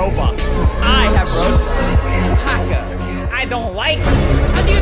robots. I have robots. Haka, I don't like. You